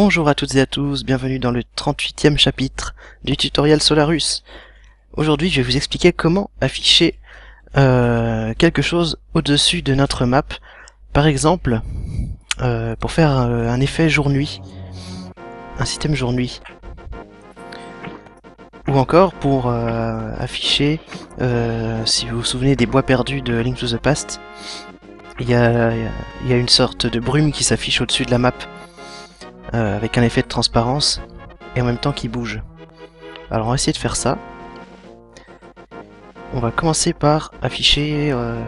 Bonjour à toutes et à tous, bienvenue dans le 38e chapitre du tutoriel Solarus. Aujourd'hui, je vais vous expliquer comment afficher euh, quelque chose au-dessus de notre map. Par exemple, euh, pour faire euh, un effet jour-nuit, un système jour-nuit. Ou encore pour afficher, si vous vous souvenez des bois perdus de Link to the Past, il y a, il y a une sorte de brume qui s'affiche au-dessus de la map euh, avec un effet de transparence et en même temps qui bouge. Alors on va essayer de faire ça. On va commencer par afficher euh,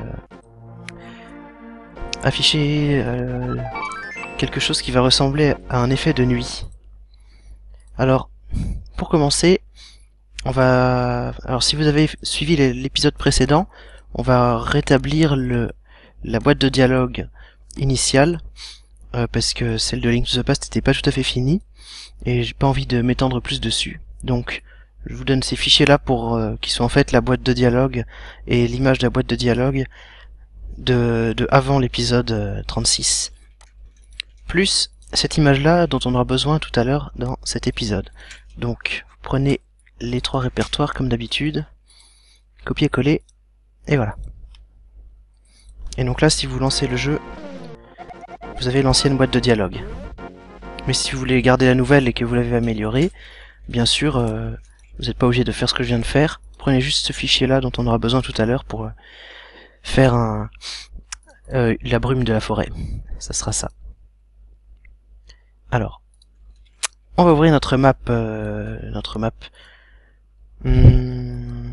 afficher euh, quelque chose qui va ressembler à un effet de nuit. Alors pour commencer, on va alors si vous avez suivi l'épisode précédent, on va rétablir le la boîte de dialogue initiale euh, parce que celle de Link to the Past n'était pas tout à fait finie et j'ai pas envie de m'étendre plus dessus. Donc je vous donne ces fichiers là pour euh, qui sont en fait la boîte de dialogue et l'image de la boîte de dialogue de, de avant l'épisode 36. Plus cette image là dont on aura besoin tout à l'heure dans cet épisode. Donc vous prenez les trois répertoires comme d'habitude, copier-coller, et voilà. Et donc là si vous lancez le jeu, vous avez l'ancienne boîte de dialogue. Mais si vous voulez garder la nouvelle et que vous l'avez améliorée, bien sûr, euh, vous n'êtes pas obligé de faire ce que je viens de faire. Prenez juste ce fichier-là dont on aura besoin tout à l'heure pour euh, faire un, euh, la brume de la forêt. Ça sera ça. Alors, on va ouvrir notre map, notre map. Hmm.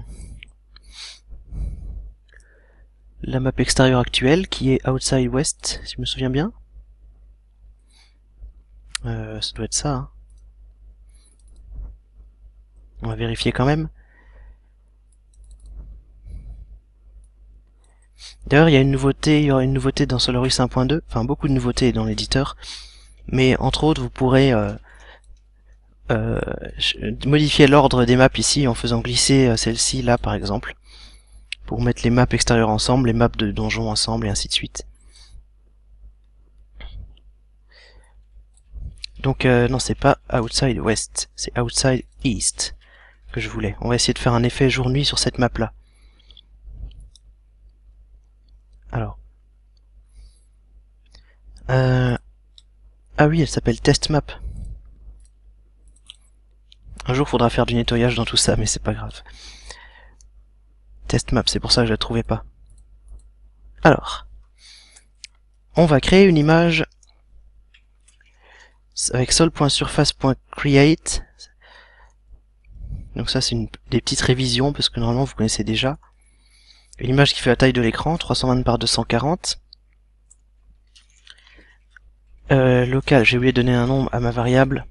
La map extérieure actuelle qui est Outside West, si je me souviens bien. Euh, ça doit être ça. Hein. On va vérifier quand même. D'ailleurs, il y a une nouveauté, il y aura une nouveauté dans Solarus 1.2, enfin beaucoup de nouveautés dans l'éditeur, mais entre autres, vous pourrez euh, euh, modifier l'ordre des maps ici en faisant glisser celle-ci là, par exemple, pour mettre les maps extérieures ensemble, les maps de donjons ensemble, et ainsi de suite. Donc euh, non, c'est pas Outside West, c'est Outside East que je voulais. On va essayer de faire un effet jour-nuit sur cette map là. Alors. Euh... Ah oui, elle s'appelle Test Map. Un jour, faudra faire du nettoyage dans tout ça, mais c'est pas grave. Test Map, c'est pour ça que je la trouvais pas. Alors. On va créer une image avec sol.surface.create. Donc ça c'est des petites révisions parce que normalement vous connaissez déjà. Une image qui fait la taille de l'écran, 320 par 240. Euh, local, j'ai oublié de donner un nom à ma variable.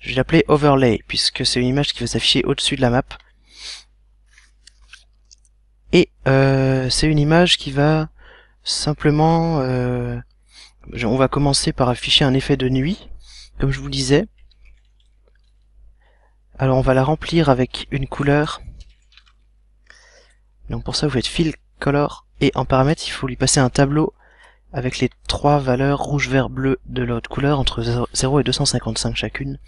Je vais l'appeler overlay puisque c'est une image qui va s'afficher au-dessus de la map. Et euh, c'est une image qui va simplement euh, on va commencer par afficher un effet de nuit, comme je vous disais. Alors on va la remplir avec une couleur. Donc pour ça vous faites fill color et en paramètres il faut lui passer un tableau avec les trois valeurs rouge, vert, bleu de l'autre couleur entre 0 et 255 chacune.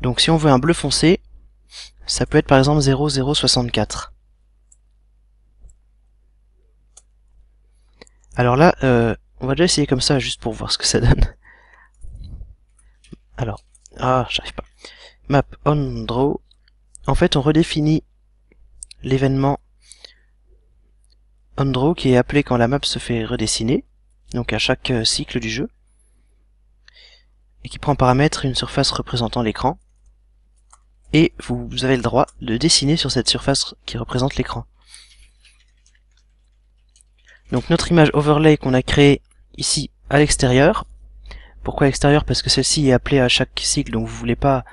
Donc si on veut un bleu foncé, ça peut être par exemple 0064. Alors là, euh, on va déjà essayer comme ça, juste pour voir ce que ça donne. Alors, ah, j'arrive pas. Map on draw. En fait, on redéfinit l'événement on draw qui est appelé quand la map se fait redessiner, donc à chaque euh, cycle du jeu, et qui prend en paramètre une surface représentant l'écran, et vous avez le droit de dessiner sur cette surface qui représente l'écran. Donc notre image overlay qu'on a créée ici à l'extérieur. Pourquoi à l'extérieur? Parce que celle-ci est appelée à chaque cycle, donc vous voulez pas,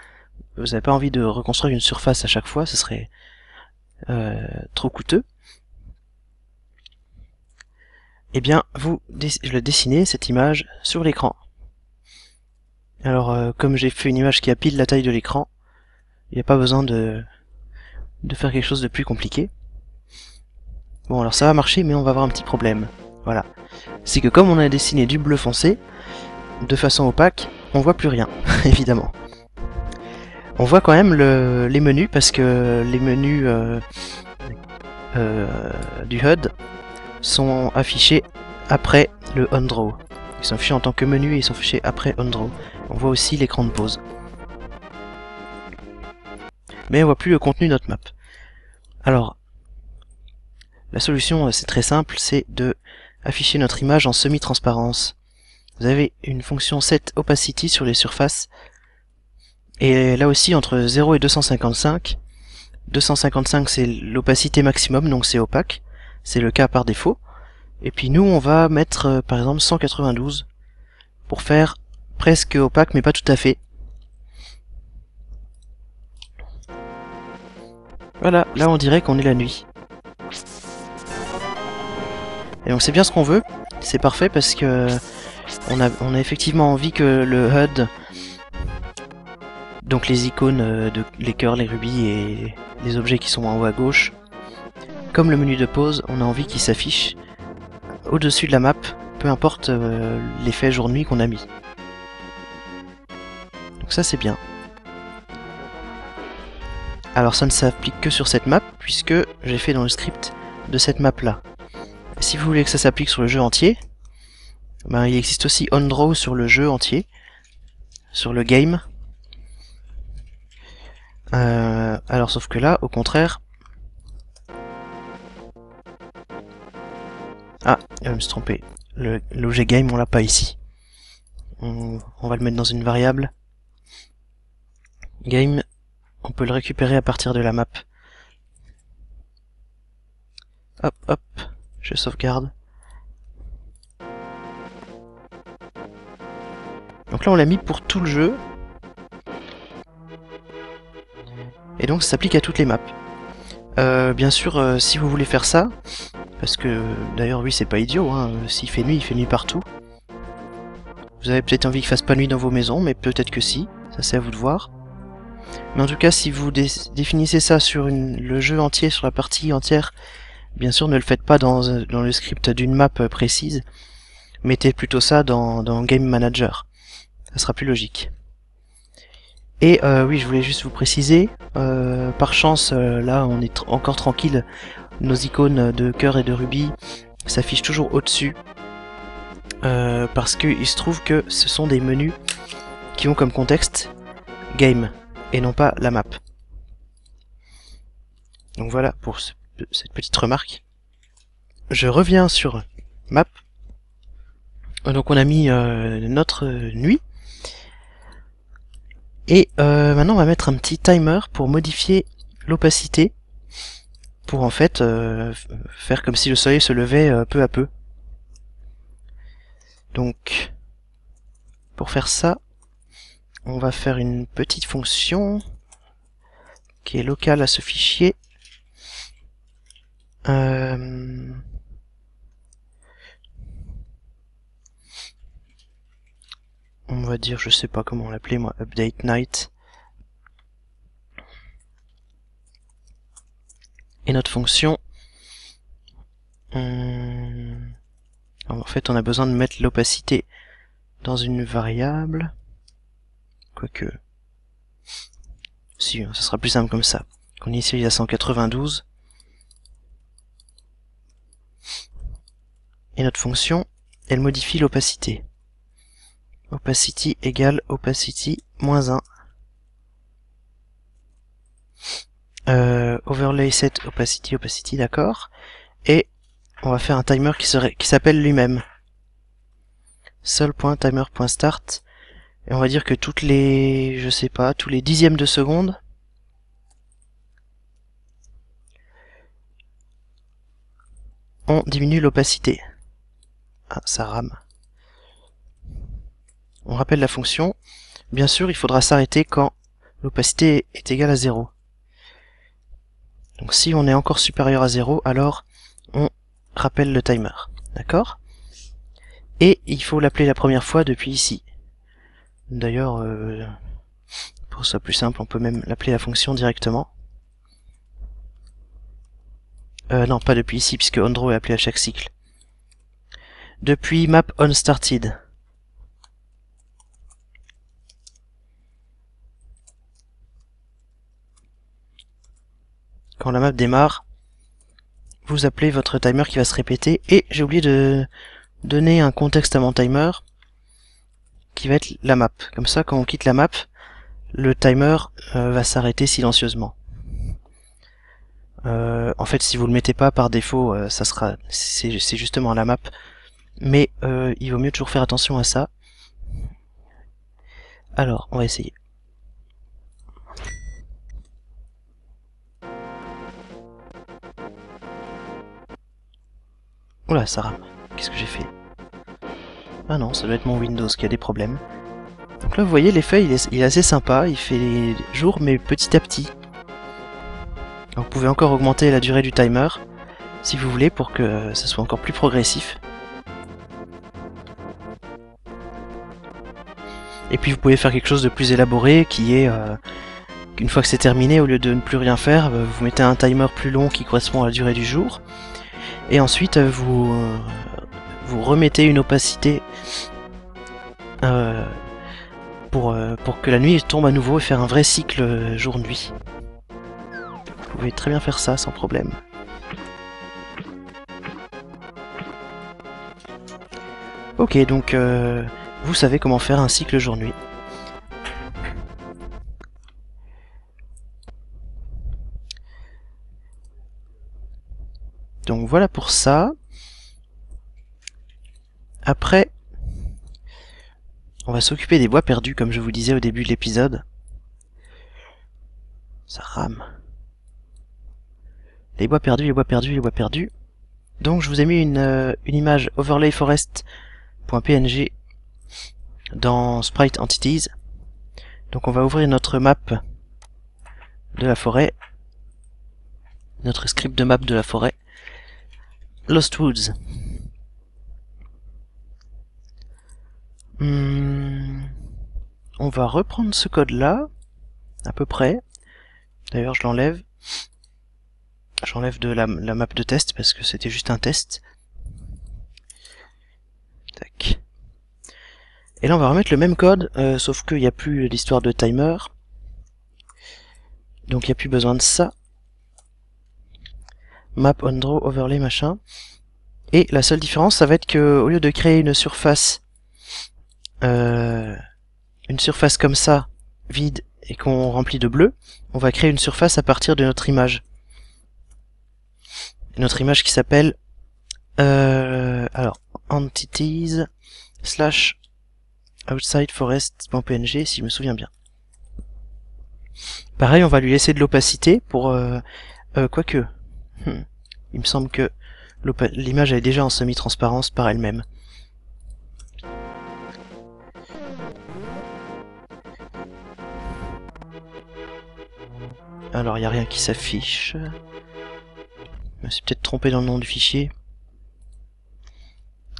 vous n'avez pas envie de reconstruire une surface à chaque fois, ce serait euh, trop coûteux. Eh bien, vous le dessinez cette image sur l'écran. Alors, euh, comme j'ai fait une image qui a pile la taille de l'écran, il n'y a pas besoin de, de faire quelque chose de plus compliqué. Bon, alors ça va marcher, mais on va avoir un petit problème. Voilà. C'est que comme on a dessiné du bleu foncé, de façon opaque, on voit plus rien, évidemment. On voit quand même le, les menus parce que les menus euh, euh, du HUD sont affichés après le on-draw. Ils sont affichés en tant que menu et ils sont affichés après on-draw. On voit aussi l'écran de pause. Mais on voit plus le contenu de notre map. Alors, la solution c'est très simple, c'est de afficher notre image en semi-transparence. Vous avez une fonction set opacity sur les surfaces et là aussi, entre 0 et 255, 255 c'est l'opacité maximum, donc c'est opaque. C'est le cas par défaut. Et puis nous, on va mettre euh, par exemple 192 pour faire presque opaque, mais pas tout à fait. Voilà, là on dirait qu'on est la nuit. Et donc c'est bien ce qu'on veut, c'est parfait parce que on a, effectivement envie que le HUD donc les icônes euh, de les cœurs, les rubis et les objets qui sont en haut à gauche. Comme le menu de pause, on a envie qu'il s'affiche au-dessus de la map, peu importe euh, l'effet jour-nuit qu'on a mis. Donc ça c'est bien. Alors ça ne s'applique que sur cette map, puisque j'ai fait dans le script de cette map là. Si vous voulez que ça s'applique sur le jeu entier, ben, il existe aussi OnDraw sur le jeu entier, sur le game, euh, alors sauf que là, au contraire... Ah, je me suis trompé. L'objet game, on l'a pas ici. On, va le mettre dans une variable. Game, on peut le récupérer à partir de la map. Hop, hop, je sauvegarde. Donc là, on l'a mis pour tout le jeu, Et donc ça s'applique à toutes les maps. Euh, bien sûr, euh, si vous voulez faire ça, parce que d'ailleurs oui c'est pas idiot, hein, s'il fait nuit, il fait nuit partout. Vous avez peut-être envie qu'il fasse pas nuit dans vos maisons, mais peut-être que si, ça c'est à vous de voir. Mais en tout cas, si vous définissez ça sur le jeu entier, sur la partie entière, bien sûr ne le faites pas dans, le script d'une map précise, mettez plutôt ça dans, Game Manager. Ça sera plus logique. Et euh, oui, je voulais juste vous préciser, euh, par chance, euh, là on est encore tranquille, nos icônes de cœur et de rubis s'affichent toujours au-dessus, parce qu'il se trouve que ce sont des menus qui ont comme contexte game, et non pas la map. Donc voilà pour cette petite remarque. Je reviens sur map. Donc on a mis notre nuit, et euh, maintenant on va mettre un petit timer pour modifier l'opacité pour en fait euh, faire comme si le soleil se levait euh, peu à peu. Donc pour faire ça, on va faire une petite fonction qui est locale à ce fichier. Euh, on va dire, je sais pas comment l'appeler moi, update night. Et notre fonction, en fait on a besoin de mettre l'opacité dans une variable, quoique, si, ça sera plus simple comme ça. On initialise à 192. Et notre fonction, elle modifie l'opacité. Opacity égale opacity moins 1. Euh, overlay set opacity opacity d'accord. Et on va faire un timer qui s'appelle lui-même. Sol.timer.start et on va dire que toutes les je sais pas tous les dixièmes de seconde on diminue l'opacité ah ça rame on rappelle la fonction. Bien sûr, il faudra s'arrêter quand l'opacité est égale à 0. Donc si on est encore supérieur à 0, alors on rappelle le timer. D'accord? Et il faut l'appeler la première fois depuis ici. D'ailleurs, euh, pour ça plus simple, on peut même l'appeler la fonction directement. Euh, non, pas depuis ici, puisque onDraw est appelé à chaque cycle depuis map onStarted. Quand la map démarre, vous appelez votre timer qui va se répéter. Et j'ai oublié de donner un contexte à mon timer qui va être la map. Comme ça, quand on quitte la map, le timer euh, va s'arrêter silencieusement. Euh, en fait, si vous le mettez pas par défaut, euh, ça sera c'est justement la map mais il vaut mieux toujours faire attention à ça. Alors, on va essayer. Oula, ça rame. Qu'est-ce que j'ai fait? Ah non, ça doit être mon Windows qui a des problèmes. Donc là, vous voyez, l'effet, il est, assez sympa. Il fait les jours, mais petit à petit. vous pouvez encore augmenter la durée du timer, si vous voulez, pour que ça soit encore plus progressif. Et puis vous pouvez faire quelque chose de plus élaboré, qui est euh, qu'une fois que c'est terminé, au lieu de ne plus rien faire, vous mettez un timer plus long qui correspond à la durée du jour. Et ensuite, euh, vous, euh, vous remettez une opacité euh, pour, pour que la nuit tombe à nouveau et faire un vrai cycle jour-nuit. Vous pouvez très bien faire ça sans problème. Ok, donc vous savez comment faire un cycle jour-nuit. Donc voilà pour ça. Après, on va s'occuper des bois perdus, comme je vous disais au début de l'épisode. Ça rame. Les bois perdus, les bois perdus, les bois perdus. Donc je vous ai mis une, euh, une image overlayforest.png dans Sprite Entities. Donc on va ouvrir notre map de la forêt, notre script de map de la forêt. Lost Woods. Hmm. On va reprendre ce code-là, à peu près. D'ailleurs, je l'enlève. J'enlève de la, map de test parce que c'était juste un test. Tac. Et là, on va remettre le même code, euh, sauf qu'il n'y a plus l'histoire de timer. Donc, il n'y a plus besoin de ça map on draw overlay machin. Et la seule différence, ça va être que au lieu de créer une surface, euh, une surface comme ça, vide, et qu'on remplit de bleu, on va créer une surface à partir de notre image. notre image qui s'appelle, euh, alors, entities slash outside forest.png si je me souviens bien. Pareil, on va lui laisser de l'opacité pour, euh, euh, quoique, Hmm. Il me semble que l'image est déjà en semi-transparence par elle-même. Alors, il n'y a rien qui s'affiche. Je me suis peut-être trompé dans le nom du fichier.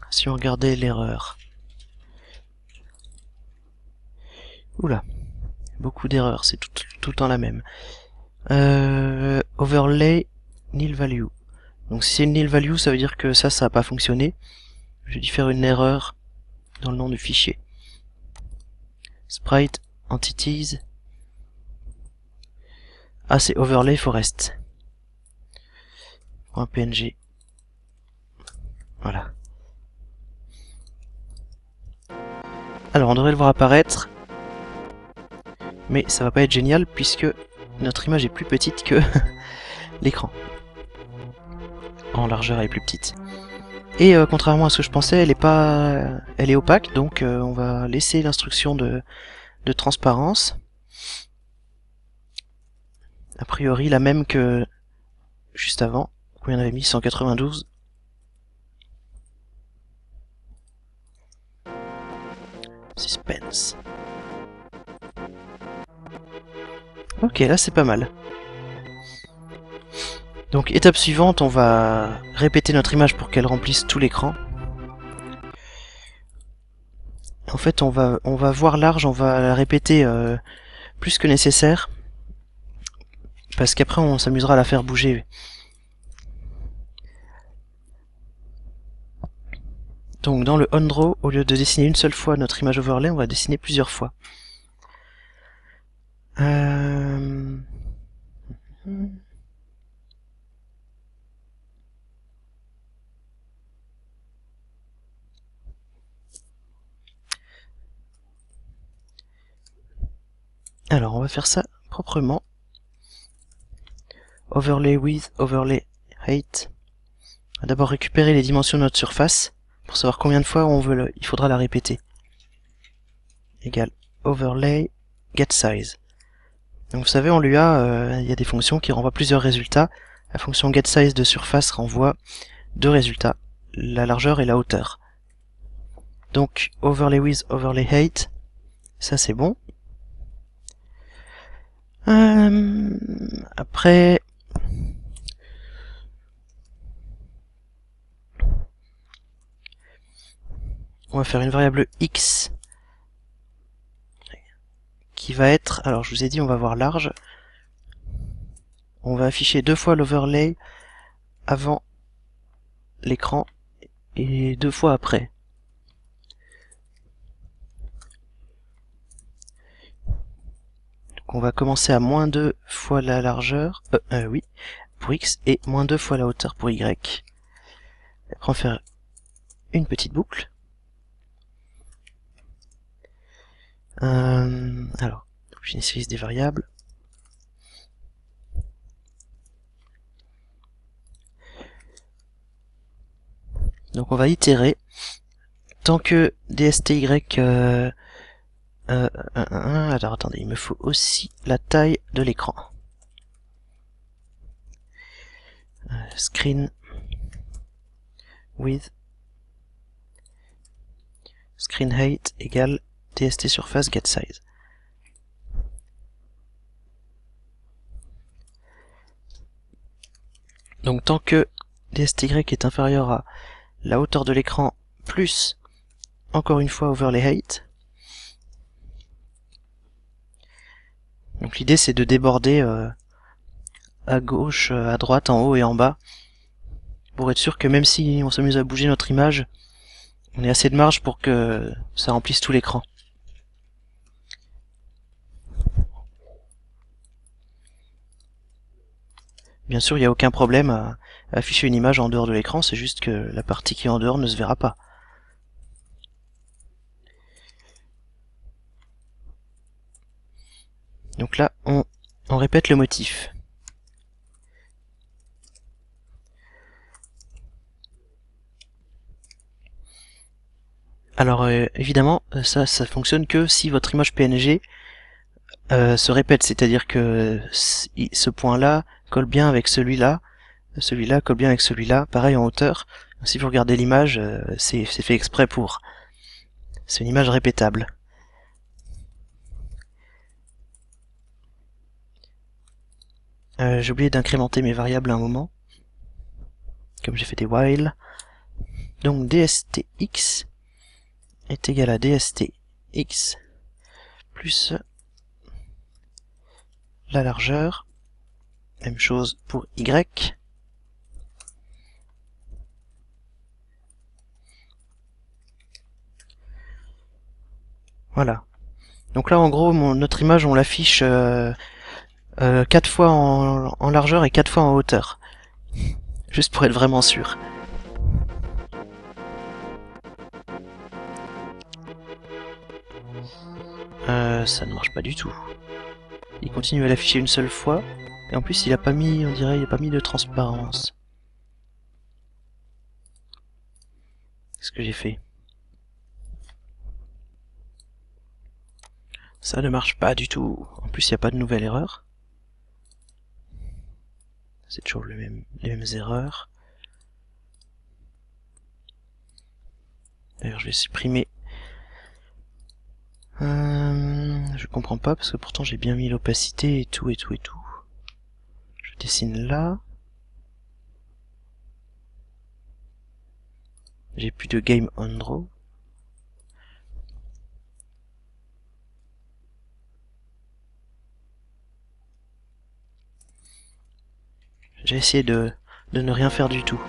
Si on regardait l'erreur. Oula. Beaucoup d'erreurs, c'est tout, tout, le temps la même. Euh, overlay nil value. Donc si c'est une nil value, ça veut dire que ça, ça n'a pas fonctionné. J'ai dû faire une erreur dans le nom du fichier. Sprite entities. Ah, c'est overlay forest. .png. Voilà. Alors, on devrait le voir apparaître. Mais ça va pas être génial puisque notre image est plus petite que l'écran en largeur elle est plus petite. Et euh, contrairement à ce que je pensais, elle est pas, elle est opaque, donc euh, on va laisser l'instruction de, de transparence. A priori la même que juste avant. Combien on avait mis 192. Suspense. Ok, là c'est pas mal. Donc étape suivante, on va répéter notre image pour qu'elle remplisse tout l'écran. En fait, on va, voir large, on va la répéter euh, plus que nécessaire. Parce qu'après, on s'amusera à la faire bouger. Donc dans le on draw, au lieu de dessiner une seule fois notre image overlay, on va dessiner plusieurs fois. Euh, alors, on va faire ça proprement. Overlay with, overlay height. D'abord récupérer les dimensions de notre surface pour savoir combien de fois on veut le... il faudra la répéter. Égal overlay get size. Donc vous savez, on lui a, euh, il y a des fonctions qui renvoient plusieurs résultats. La fonction get size de surface renvoie deux résultats, la largeur et la hauteur. Donc overlay with, overlay height, ça c'est bon. Euh, après, on va faire une variable x qui va être, alors je vous ai dit on va voir large, on va afficher deux fois l'overlay avant l'écran et deux fois après. Donc on va commencer à moins deux fois la largeur, euh, euh, oui, pour x, et moins deux fois la hauteur pour y. Après on va faire une petite boucle. Euh, alors, j'initialise des variables. Donc on va itérer tant que DSTY euh, euh, alors attendez, il me faut aussi la taille de l'écran. Euh, screen with screen height égale tst surface get size. Donc tant que dSty est inférieur à la hauteur de l'écran plus encore une fois overlay height. Donc l'idée c'est de déborder euh, à gauche, euh, à droite, en haut et en bas pour être sûr que même si on s'amuse à bouger notre image, on ait assez de marge pour que ça remplisse tout l'écran. Bien sûr, il n'y a aucun problème à, afficher une image en dehors de l'écran, c'est juste que la partie qui est en dehors ne se verra pas. Donc là, on, répète le motif. Alors euh, évidemment, ça, ça fonctionne que si votre image PNG euh, se répète, c'est-à-dire que ce point-là colle bien avec celui-là, celui-là colle bien avec celui-là, pareil en hauteur. Si vous regardez l'image, euh, c'est fait exprès pour. C'est une image répétable. Euh, j'ai oublié d'incrémenter mes variables à un moment, comme j'ai fait des while. Donc dstx est égal à dstx plus la largeur. Même chose pour Y. Voilà. Donc là, en gros, notre image, on l'affiche euh, euh, 4 fois en, largeur et 4 fois en hauteur. Juste pour être vraiment sûr. Euh, ça ne marche pas du tout. Il continue à l'afficher une seule fois. En plus, il a pas mis, on dirait, il a pas mis de transparence. Qu'est-ce que j'ai fait? Ça ne marche pas du tout. En plus, il n'y a pas de nouvelle erreur. C'est toujours les mêmes, les mêmes erreurs. D'ailleurs, je vais supprimer euh, je comprends pas parce que pourtant j'ai bien mis l'opacité et tout et tout et tout. Dessine là. J'ai plus de game on draw. J'ai essayé de, de ne rien faire du tout.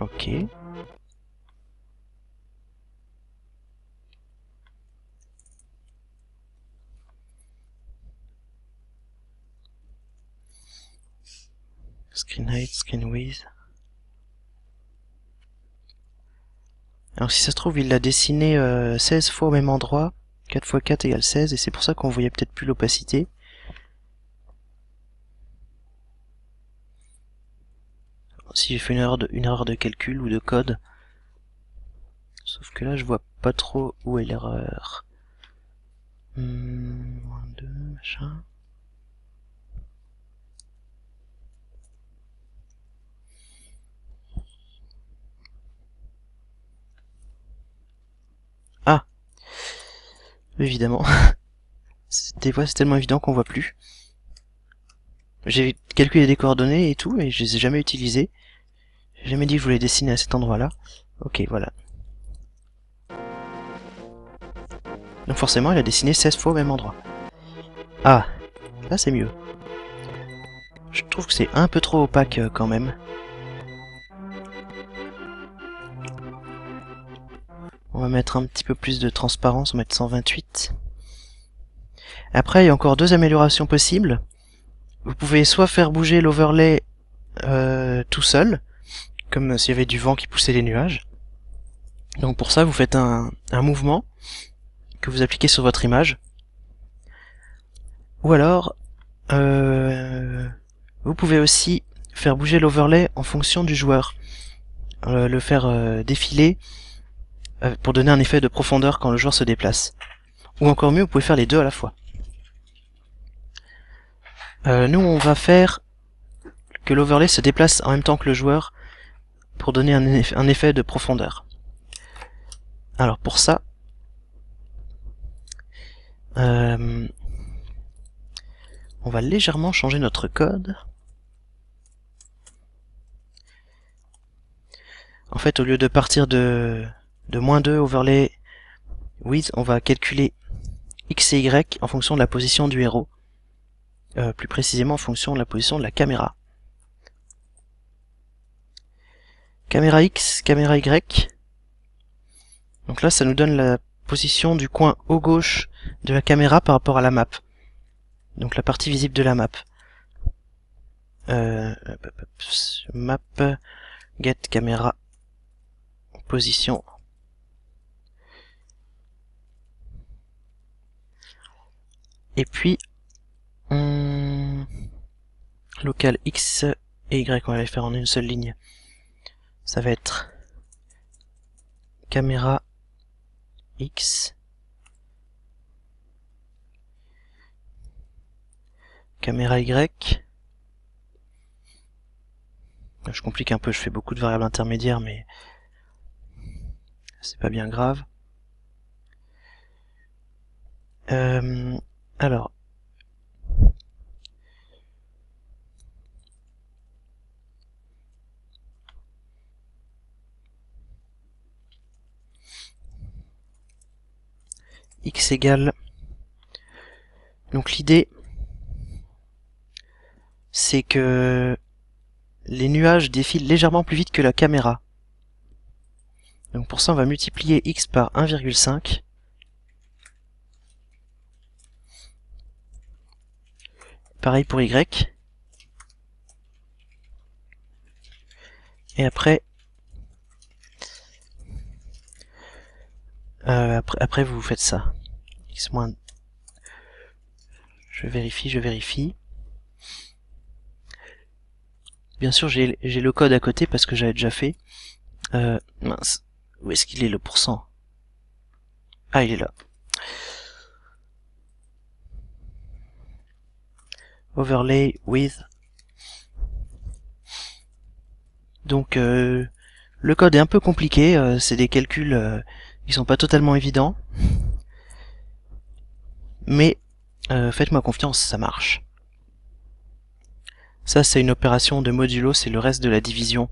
Ok. Screen height, screen width. Alors si ça se trouve, il l'a dessiné euh, 16 fois au même endroit. 4 x 4 égale 16, et c'est pour ça qu'on voyait peut-être plus l'opacité. Si j'ai fait une erreur, de, calcul ou de code. Sauf que là, je vois pas trop où est l'erreur. Hmm, 2, machin. Ah Évidemment. Des fois, c'est tellement évident qu'on voit plus. J'ai calculé des coordonnées et tout, et je les ai jamais utilisées. J'ai jamais dit que je voulais dessiner à cet endroit-là. Ok, voilà. Donc forcément, il a dessiné 16 fois au même endroit. Ah, là c'est mieux. Je trouve que c'est un peu trop opaque euh, quand même. On va mettre un petit peu plus de transparence, on va mettre 128. Après, il y a encore deux améliorations possibles. Vous pouvez soit faire bouger l'overlay euh, tout seul, comme s'il y avait du vent qui poussait les nuages. Donc pour ça, vous faites un, mouvement que vous appliquez sur votre image. Ou alors, euh, vous pouvez aussi faire bouger l'overlay en fonction du joueur. Euh, le faire défiler pour donner un effet de profondeur quand le joueur se déplace. Ou encore mieux, vous pouvez faire les deux à la fois. Euh, nous, on va faire que l'overlay se déplace en même temps que le joueur pour donner un effet de profondeur. Alors pour ça, euh, on va légèrement changer notre code. En fait, au lieu de partir de, de moins 2 overlay width, on va calculer x et y en fonction de la position du héros. Euh, plus précisément en fonction de la position de la caméra. Caméra X, caméra Y. Donc là, ça nous donne la position du coin haut gauche de la caméra par rapport à la map. Donc la partie visible de la map. Euh, map, get caméra, position. Et puis, local X et Y, on va les faire en une seule ligne. Ça va être caméra X. Caméra Y. Je complique un peu, je fais beaucoup de variables intermédiaires mais c'est pas bien grave. Euh, alors x égale... Donc l'idée, c'est que les nuages défilent légèrement plus vite que la caméra. Donc pour ça, on va multiplier x par 1,5. Pareil pour y. Et après, Euh, après, après, vous faites ça. X. Je vérifie, je vérifie. Bien sûr, j'ai le code à côté parce que j'avais déjà fait. Euh, mince. Où est-ce qu'il est le pourcent? Ah, il est là. Overlay with. Donc, euh, le code est un peu compliqué. Euh, C'est des calculs euh, ils sont pas totalement évidents. Mais euh, faites-moi confiance, ça marche. Ça, c'est une opération de modulo, c'est le reste de la division.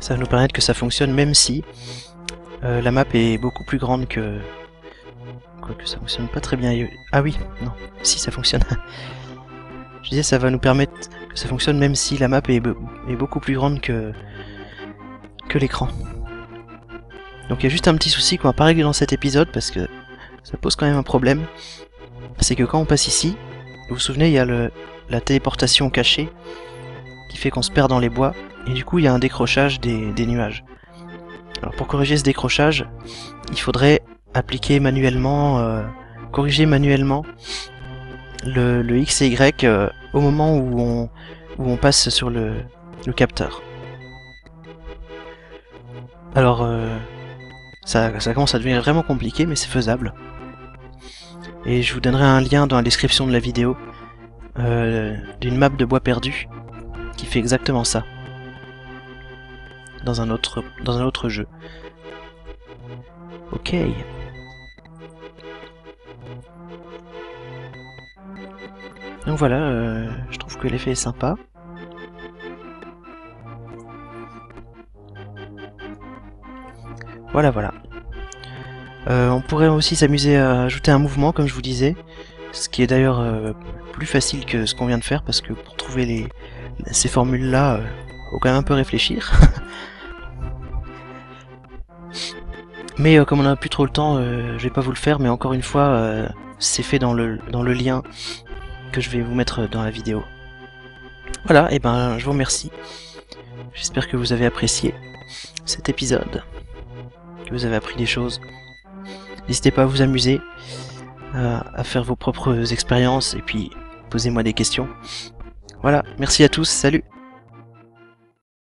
Ça va nous permettre que ça fonctionne même si euh, la map est beaucoup plus grande que... Quoique ça fonctionne pas très bien. Ah oui, non, si ça fonctionne. Je disais, ça va nous permettre que ça fonctionne même si la map est, beaucoup plus grande que, que l'écran. Donc il y a juste un petit souci qu'on va pas régler dans cet épisode parce que ça pose quand même un problème. C'est que quand on passe ici, vous vous souvenez, il y a le, la téléportation cachée qui fait qu'on se perd dans les bois et du coup il y a un décrochage des nuages. Alors pour corriger ce décrochage, il faudrait appliquer manuellement, euh, corriger manuellement le, le X et Y euh, au moment où on, où on passe sur le, le capteur. Alors euh, ça, ça commence à devenir vraiment compliqué mais c'est faisable. Et je vous donnerai un lien dans la description de la vidéo euh, d'une map de bois perdu qui fait exactement ça dans un autre dans jeu. Ok. Donc voilà, euh, je trouve que l'effet est sympa. Voilà, voilà. Euh, on pourrait aussi s'amuser à ajouter un mouvement, comme je vous disais, ce qui est d'ailleurs euh, plus facile que ce qu'on vient de faire, parce que pour trouver ces formules-là, euh, faut quand même un peu réfléchir. mais euh, comme on n'a plus trop le temps, euh, je vais pas vous le faire, mais encore une fois, euh, c'est fait dans le, dans le lien que je vais vous mettre dans la vidéo. Voilà, et ben je vous remercie. J'espère que vous avez apprécié cet épisode, que vous avez appris des choses. N'hésitez pas à vous amuser, à, à faire vos propres expériences et puis posez-moi des questions. Voilà, merci à tous, salut